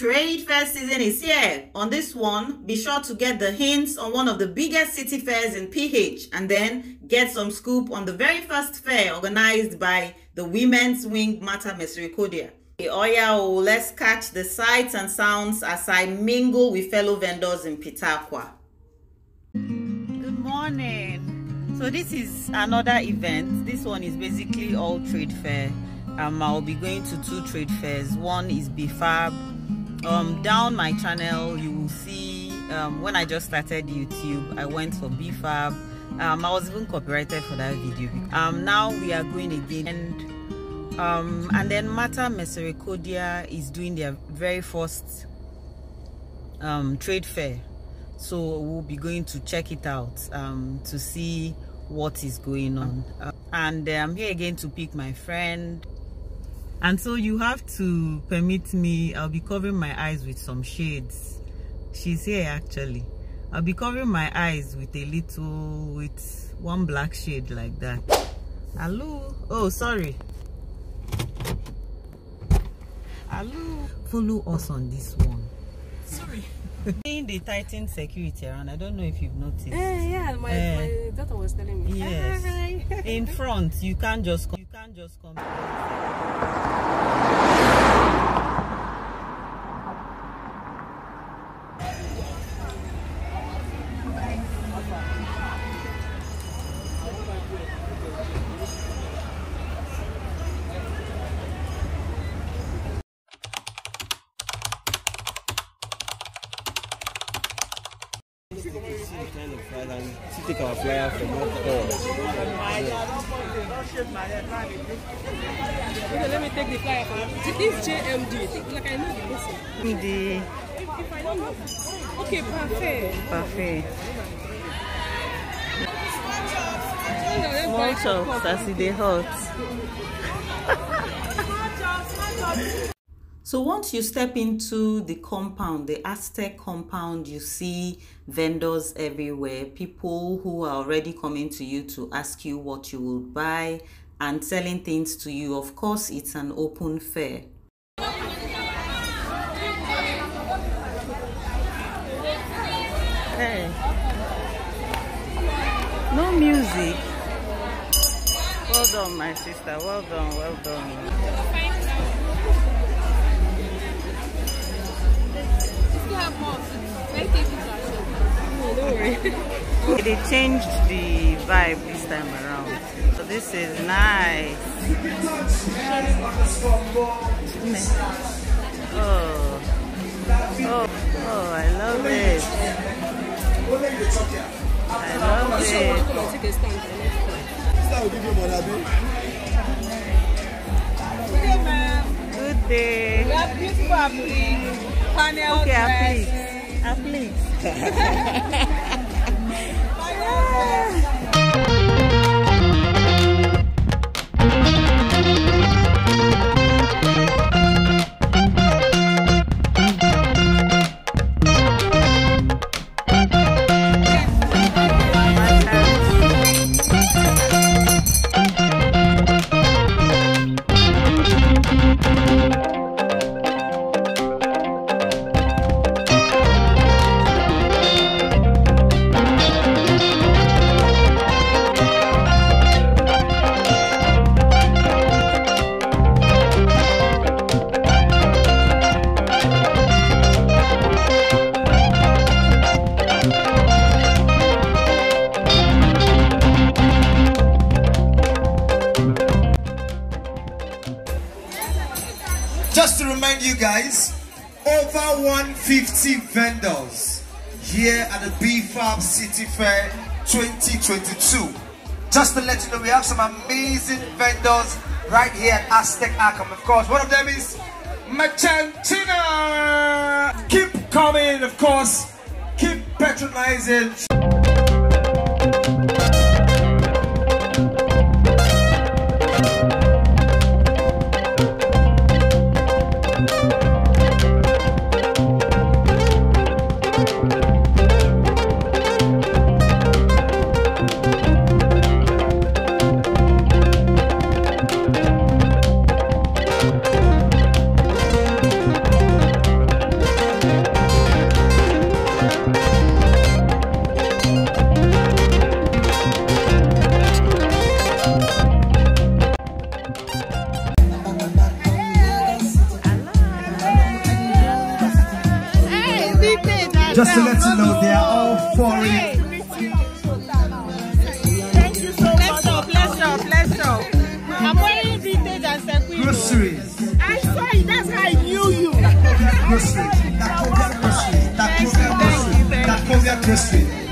Trade fair season is here. On this one, be sure to get the hints on one of the biggest city fairs in PH and then get some scoop on the very first fair organized by the Women's Wing Mater Misericordiae. Oh yeah, oh, let's catch the sights and sounds as I mingle with fellow vendors in Pitakwa. Good morning. So this is another event. This one is basically all trade fair. Um, I'll be going to two trade fairs. One is BFAB um down my channel you will see um when i just started youtube i went for bfab um i was even copyrighted for that video. Um now we are going again. And um and then Mater Misericordiae is doing their very first um trade fair. So we'll be going to check it out um to see what is going on. Uh, and i'm here again to pick my friend and so you have to permit me i'll be covering my eyes with some shades. She's here actually. I'll be covering my eyes with a little with one black shade like that. Hello? Oh sorry. Hello? Follow us on this one. Sorry. Seeing the titan security around i don't know if you've noticed. Uh, yeah my, uh, my daughter was telling me. Yes. In front you can't just come you can't just come flyer from what store. Okay, let me take the flyer from this JMD. Like I know the person. MD. If I don't know. Okay, parfait. Parfait. Small chops as e dey hot. So once you step into the compound, the Aztech compound, you see vendors everywhere, people who are already coming to you to ask you what you will buy and selling things to you. Of course, it's an open fair. Hey. No music. Well done, my sister. Well done, well done. they changed the vibe this time around. So this is nice. Oh, oh, oh, I love it. I love it. Good day. We have beautiful panel Okay, Ah, please. Please. you guys, over 150 vendors here at the BFAB City Fair 2022. Just to let you know, we have some amazing vendors right here at Aztech Arcum. Of course, one of them is Machantina. Keep coming, of course. Keep patronizing. Foreign. Thank you so much. Pleasure, pleasure, pleasure. I'm wearing vintage and sequin. Groceries. I saw it. That's how I knew you. Groceries. Dakovia groceries. Dakovia groceries. Dakovia groceries.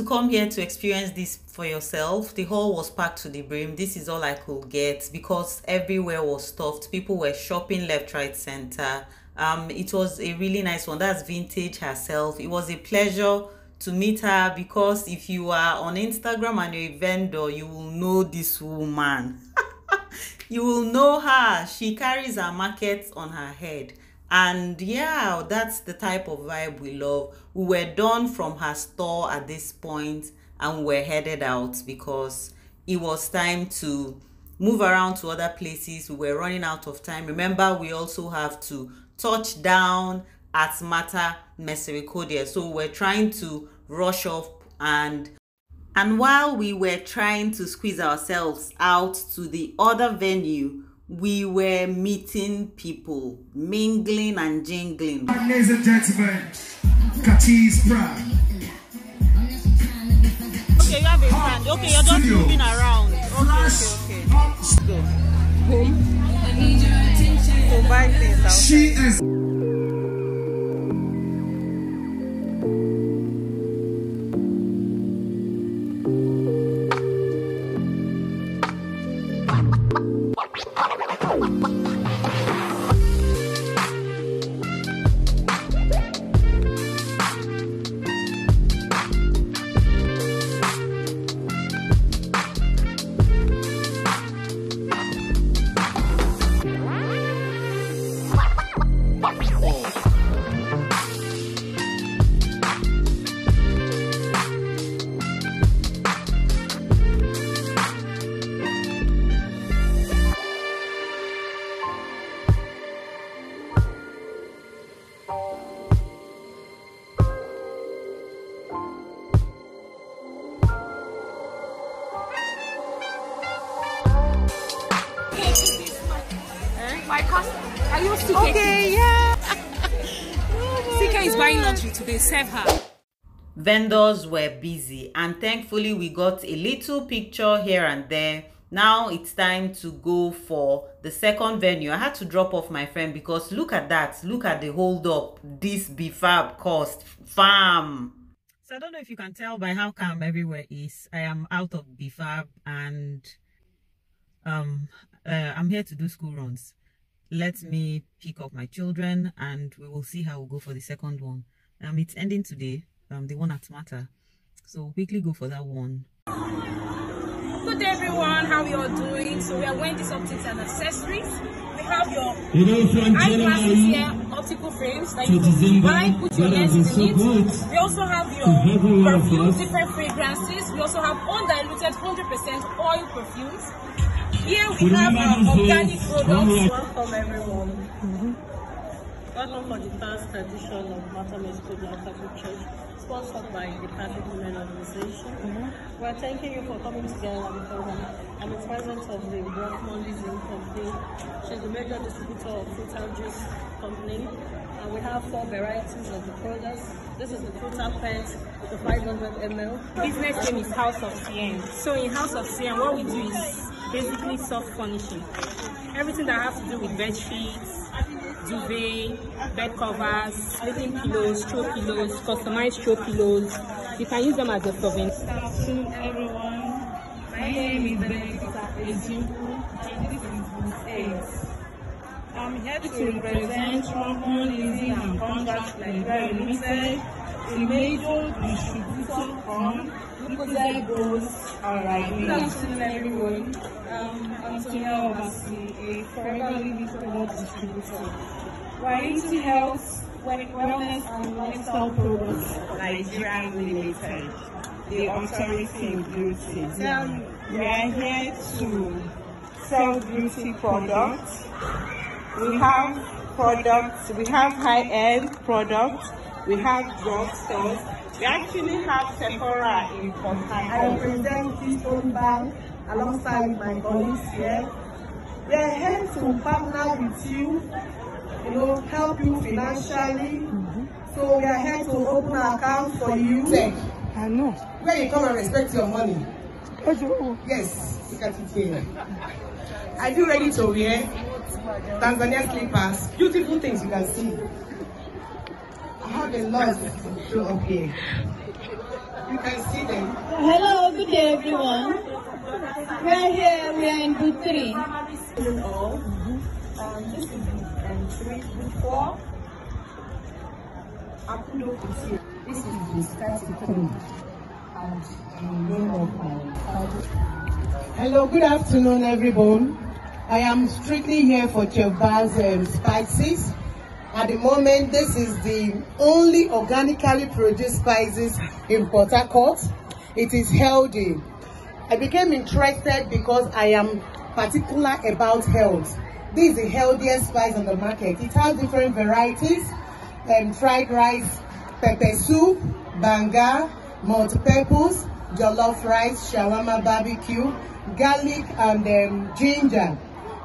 To come here to experience this for yourself. The hall was packed to the brim. This is all I could get because everywhere was stuffed. People were shopping left, right, center. Um, it was a really nice one. That's vintage herself. It was a pleasure to meet her because if you are on Instagram and you're a vendor, you will know this woman. you will know her. She carries her market on her head. And yeah, that's the type of vibe we love. We were done from her store at this point and we're headed out because it was time to move around to other places. We were running out of time. Remember, we also have to touch down at Mata Misericordia. So we're trying to rush off and and while we were trying to squeeze ourselves out to the other venue, we were meeting people, mingling and jingling. Ladies and gentlemen, Kati's Pride. Okay, you have a friend. Okay, you're just Studio. moving around. Okay, okay, okay. Go. Home. To buy things outside. She is. Are you CK? Okay, yeah. CK is buying luxury today. Serve her. vendors were busy and thankfully we got a little picture here and there now it's time to go for the second venue i had to drop off my friend because look at that look at the hold up this bfab cost farm so i don't know if you can tell by how calm everywhere is i am out of bfab and um uh, i'm here to do school runs let me pick up my children and we will see how we go for the second one um it's ending today um the one at matter so we'll quickly go for that one Good day, everyone. How you all doing? So we are wearing these optics and accessories. We have your You know, from eyeglasses January here, optical frames that you can December, buy, put your God has lenses in so it. good We also have your to every one of perfumes, different fragrances. We also have undiluted 100% oil perfumes. Here we We have remember our these organic days when we products. Welcome everyone. Welcome for the first edition of Matamis Studio Catholic Church, sponsored by the Catholic Women Organization. Mm-hmm. We're thanking you for coming together because I'm, I'm in presence of the Brockmondism Company. She's the major distributor of fruit and juice company. And we have four varieties of the products. This is the fruit pet, the 500 ml. business name is House of CN. So in House of CN, what we do is basically soft furnishing. Everything that has to do with bed sheets, duvet, bed covers, sleeping pillows, throw pillows, customized throw pillows. You can use them as a souvenir. Good afternoon, everyone. My name is Benedicta Ejimbu, and this is Booth 8. I'm here to represent Rockman Leasing and Contract Nigeria Limited, a major distributor from Lucozade Boost. Alright, good afternoon everyone. Um, I'm Sonia Obasi, a forever living product distributor. We're into health, wellness and lifestyle products Nigeria Limited, the authority in beauty. We are here to sell beauty products. We have products, we have high-end products, we have drugstores. We actually have Sephora in Port I represent Keystone Bank alongside my colleagues here. We are here to partner with you, you know, help you financially. So we are here to open an account for you. I know. Where you come and respect your money. Yes, look at it here. Are you ready to wear Tanzania slippers? Beautiful things you can see. I have a lot to show up here. You can see them. Hello, good day everyone. We are here, we are in booth three. All. Um, this is um, three, four. Akudo is. This is the static three. And the name of my Hello, good afternoon, everyone. I am strictly here for Chevbaz um, spices. At the moment, this is the only organically produced spices in Port Harcourt. It is healthy. I became interested because I am particular about health. This is the healthiest spice on the market. It has different varieties, um, fried rice, pepper soup, banga, multi-purpose, jollof rice, shawarma barbecue, garlic and um, ginger.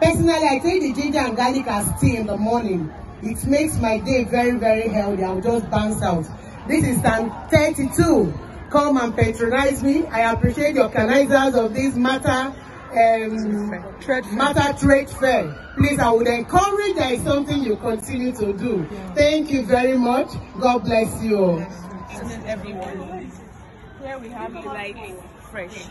Personally, I take the ginger and garlic as tea in the morning. It makes my day very, very healthy. I'll just bounce out. This is stand 32. Come and patronize me. I appreciate the organizers of this matter um, trade matter trade fair. Please, I would encourage there is something you continue to do. Thank you very much. God bless you all. everyone. Here we have Delight Fresh.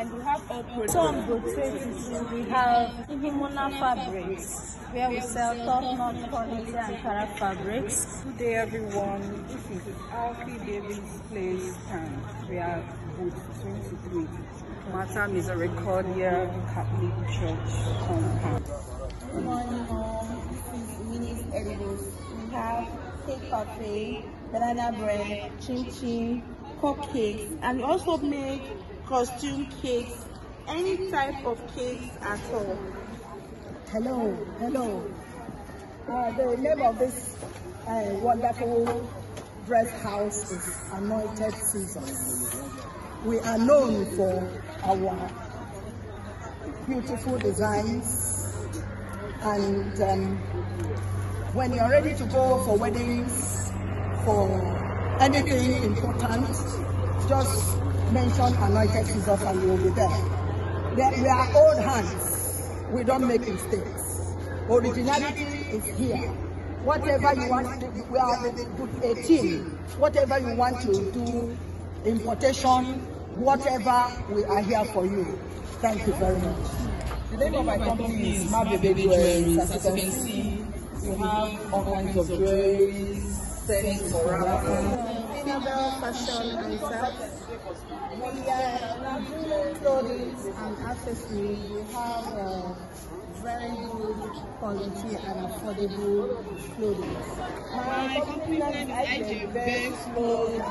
And we have all products. So on booth 22, we have Himona Fabrics, where we sell top-notch quality Ankara fabrics. Good day everyone. This is Alfie Davis Place and we are booth 23. Matam is Mater Misericordiae Catholic Church compound. Good morning, mom. This is Minnie's Edibles. We have cake coffee, banana bread, chin chin, cupcakes, and we also make costume cakes, any type of cakes at all. Hello, hello. Uh, the name of this uh, wonderful dress house is Anointed Scissors. We are known for our beautiful designs and um, when you're ready to go for weddings, for anything important, just mention Anointed Scissors and you'll be there. They, we are old hands. We don't make mistakes. Originality is here. Whatever you want, to, we are a team. Whatever you want to do, importation, whatever, we are here for you. Thank you very much. The name of my company is Mabebe Jewelries. As you can see, we have all kinds of jewelries, sets for wrappers. Annabelle Fashion and Sets. We are doing clothing and accessories. We have uh, very good quality and affordable clothing. My company is Best Clothes.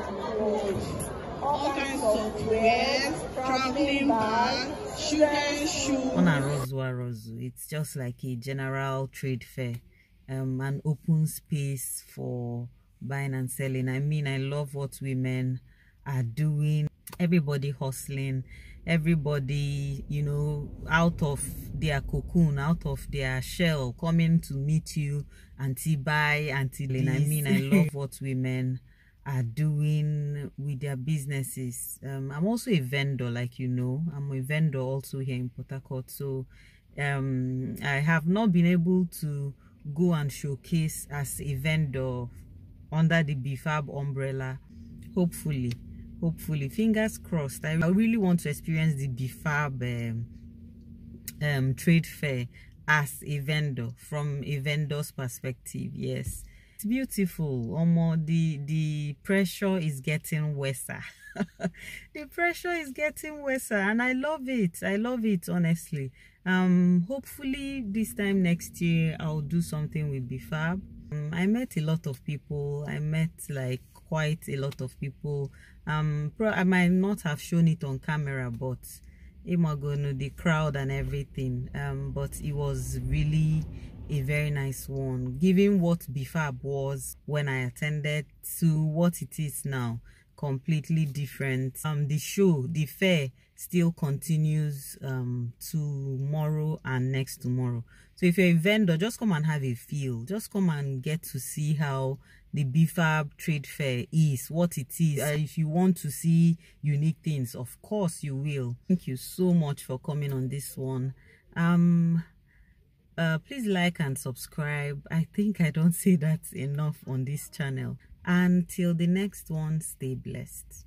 All kinds of wears, traveling bags, children's shoes. It's just like a general trade fair, um, an open space for buying and selling. I mean, I love what women are doing. Everybody hustling, everybody, you know, out of their cocoon, out of their shell, coming to meet you, auntie buy, auntie lane. I mean, I love what women are doing with their businesses. Um, I'm also a vendor, like you know. I'm a vendor also here in Port Harcourt. So um, I have not been able to go and showcase as a vendor under the BFAB umbrella. Hopefully, hopefully, fingers crossed. I really want to experience the BFAB um, um, trade fair as a vendor from a vendor's perspective yes. It's beautiful. Omo, the the pressure is getting worse the pressure is getting worse and i love it. I love it honestly. Um hopefully this time next year i'll do something with bfab i met a lot of people i met like quite a lot of people um i might not have shown it on camera but Imagono, the crowd and everything. Um, but it was really a very nice one, given what Bifab was when I attended to what it is now. Completely different. Um, the show, the fair, still continues um tomorrow and next tomorrow. So if you're a vendor, just come and have a feel. Just come and get to see how the BFAB trade fair is, what it is. Uh, if you want to see unique things, of course you will. Thank you so much for coming on this one. Um, uh, please like and subscribe. I think I don't say that enough on this channel. Until the next one, stay blessed.